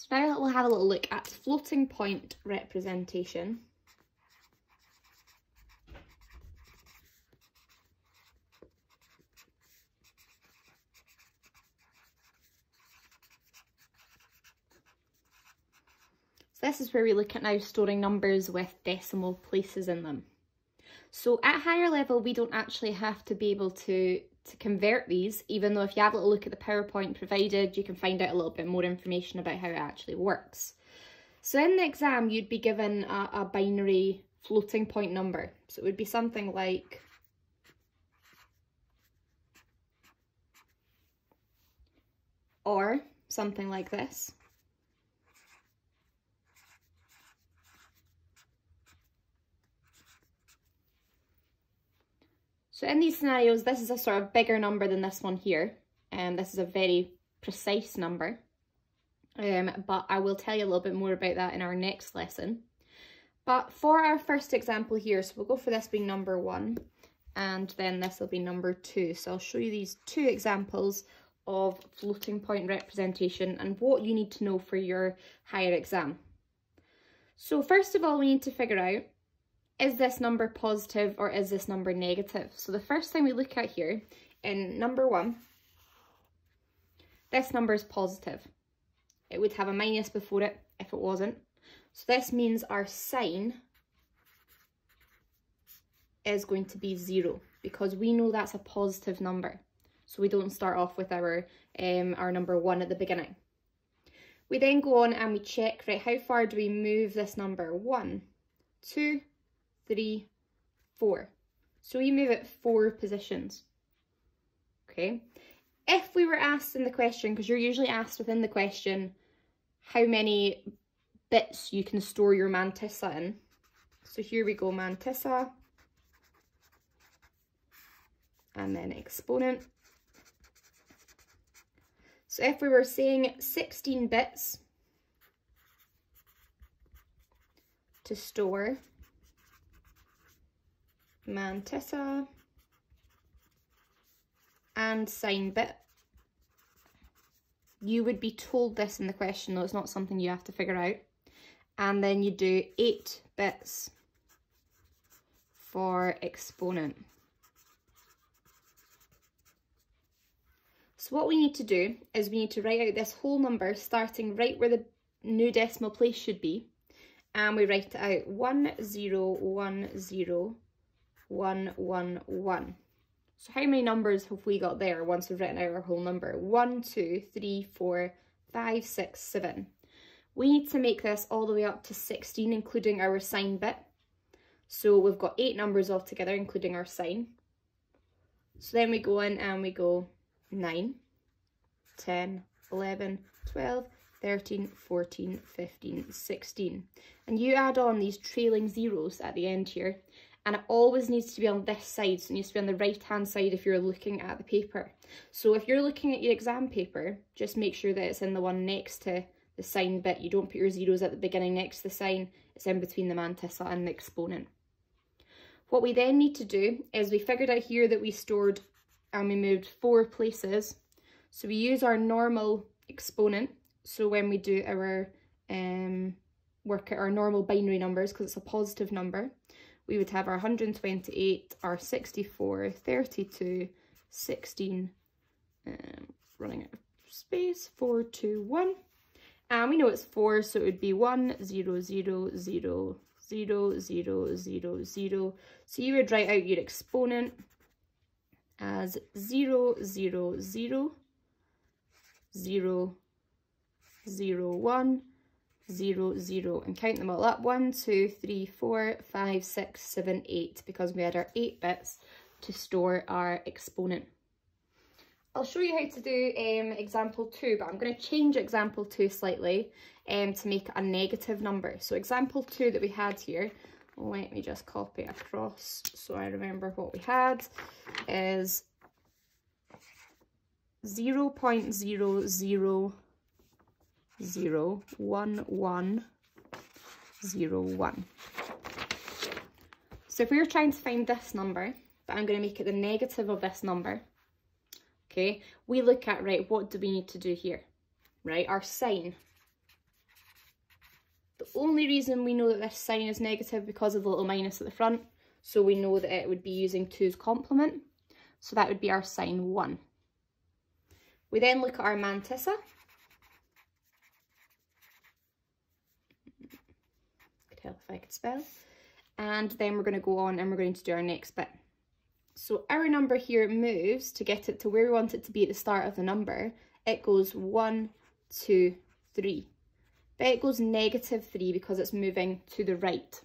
So now we'll have a little look at floating point representation. So this is where we look at now storing numbers with decimal places in them. So at higher level, we don't actually have to be able to, to convert these, even though if you have a little look at the PowerPoint provided, you can find out a little bit more information about how it actually works. So in the exam, you'd be given a, a binary floating point number. So it would be something like or something like this. So in these scenarios, this is a sort of bigger number than this one here. And um, this is a very precise number. Um, but I will tell you a little bit more about that in our next lesson. But for our first example here, so we'll go for this being number one, and then this will be number two. So I'll show you these two examples of floating point representation and what you need to know for your higher exam. So first of all, we need to figure out is this number positive or is this number negative? So the first thing we look at here in number one, this number is positive. It would have a minus before it if it wasn't. So this means our sign is going to be zero because we know that's a positive number. So we don't start off with our, um, our number one at the beginning. We then go on and we check, right, how far do we move this number? One, two, three, four. So we move it four positions. Okay. If we were asked in the question, because you're usually asked within the question, how many bits you can store your mantissa in. So here we go, mantissa. And then exponent. So if we were saying 16 bits to store mantissa and sign bit. You would be told this in the question though, it's not something you have to figure out. And then you do eight bits for exponent. So what we need to do is we need to write out this whole number starting right where the new decimal place should be. And we write it out 1010 one, one, one. So how many numbers have we got there once we've written out our whole number? One, two, three, four, five, six, seven. We need to make this all the way up to 16, including our sign bit. So we've got eight numbers altogether, including our sign. So then we go in and we go 9, 10, 11, 12, 13, 14, 15, 16. And you add on these trailing zeros at the end here and it always needs to be on this side, so it needs to be on the right hand side if you're looking at the paper. So if you're looking at your exam paper, just make sure that it's in the one next to the sign bit. You don't put your zeros at the beginning next to the sign, it's in between the mantissa and the exponent. What we then need to do is we figured out here that we stored and we moved four places. So we use our normal exponent. So when we do our um, work at our normal binary numbers, because it's a positive number, we would have our 128, our 64, 32, 16, um, running out of space, 4, 2, 1. And we know it's 4, so it would be 1, 0, 0, 0, 0, 0, 0, 0. So you would write out your exponent as 0, 0, 0, 0, 0, 1, zero, zero, and count them all up. One, two, three, four, five, six, seven, eight, because we had our eight bits to store our exponent. I'll show you how to do um, example two, but I'm going to change example two slightly um, to make a negative number. So example two that we had here, let me just copy across so I remember what we had, is 0 0.00 zero one one zero one. So if we were trying to find this number, but I'm going to make it the negative of this number, okay, we look at, right, what do we need to do here? Right, our sign. The only reason we know that this sign is negative because of the little minus at the front, so we know that it would be using 2's complement. So that would be our sign 1. We then look at our mantissa. If I could spell. And then we're going to go on and we're going to do our next bit. So our number here moves to get it to where we want it to be at the start of the number. It goes 1, 2, 3. But it goes negative 3 because it's moving to the right.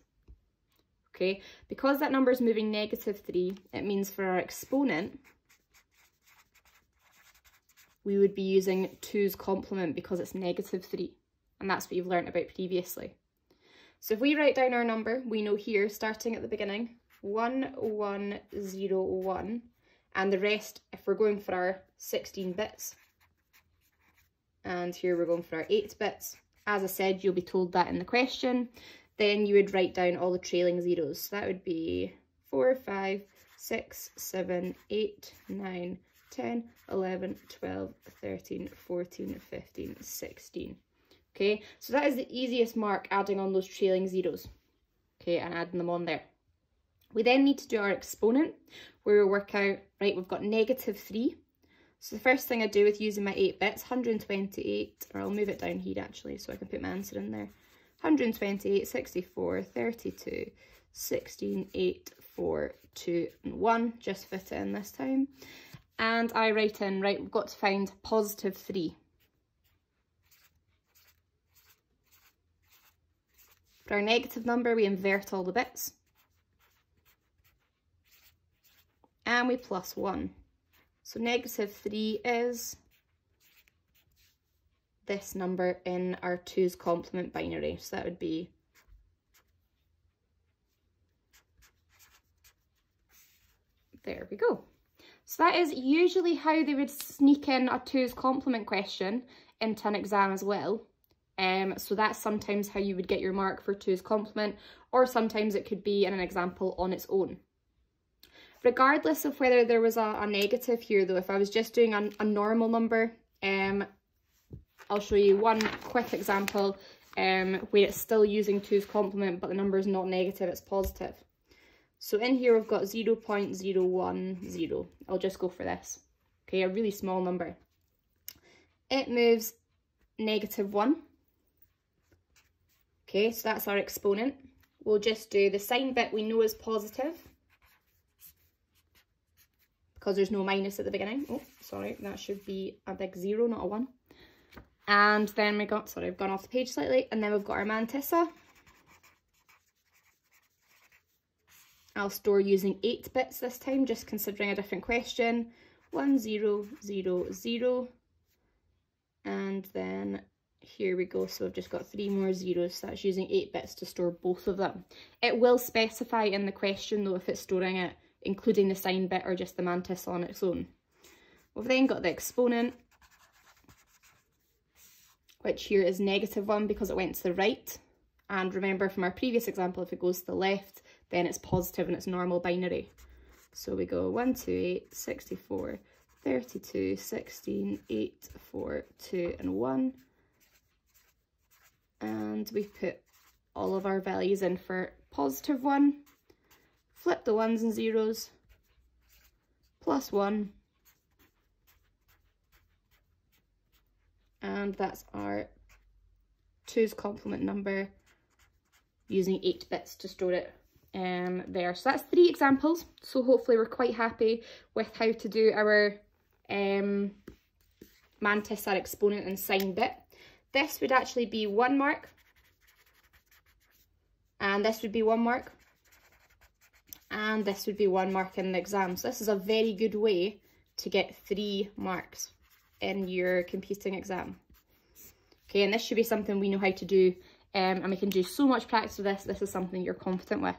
Okay, because that number is moving negative 3, it means for our exponent, we would be using 2's complement because it's negative 3. And that's what you've learnt about previously. So if we write down our number, we know here, starting at the beginning, 1101, and the rest, if we're going for our 16 bits, and here we're going for our 8 bits, as I said, you'll be told that in the question, then you would write down all the trailing zeros. So that would be 4, 5, 6, 7, 8, 9, 10, 11, 12, 13, 14, 15, 16. Okay, so that is the easiest mark adding on those trailing zeros. Okay, and adding them on there. We then need to do our exponent where we work out, right, we've got negative 3. So the first thing I do with using my 8 bits, 128, or I'll move it down here actually so I can put my answer in there. 128, 64, 32, 16, 8, 4, 2 and 1, just fit it in this time and I write in, right, we've got to find positive 3. For our negative number, we invert all the bits. And we plus 1. So negative 3 is this number in our 2's complement binary. So that would be there we go. So that is usually how they would sneak in a 2's complement question into an exam as well. Um, so that's sometimes how you would get your mark for two's complement, or sometimes it could be in an example on its own. Regardless of whether there was a, a negative here though, if I was just doing a, a normal number, um, I'll show you one quick example um, where it's still using two's complement, but the number is not negative, it's positive. So in here we've got 0 0.010. I'll just go for this. Okay, a really small number. It moves negative 1. Okay, so that's our exponent. We'll just do the sign bit we know is positive because there's no minus at the beginning. Oh, sorry, that should be a big zero, not a one. And then we got, sorry, I've gone off the page slightly, and then we've got our mantissa. I'll store using 8 bits this time, just considering a different question. 1, 0, 0, 0. And then here we go. So I've just got three more zeros. So that's using 8 bits to store both of them. It will specify in the question though if it's storing it, including the sign bit or just the mantissa on its own. We've then got the exponent, which here is negative 1 because it went to the right. And remember from our previous example, if it goes to the left, then it's positive and it's normal binary. So we go 1, 2, 8, 64, 32, 16, 8, 4, 2 and 1. And we put all of our values in for positive 1, flip the ones and zeros, plus 1, and that's our 2's complement number using 8 bits to store it um, there. So that's three examples. So hopefully we're quite happy with how to do our um, mantissa, our exponent and sign bit. This would actually be one mark. And this would be one mark. And this would be one mark in the exam. So this is a very good way to get three marks in your computing exam. Okay, and this should be something we know how to do um, and we can do so much practice with this. This is something you're confident with.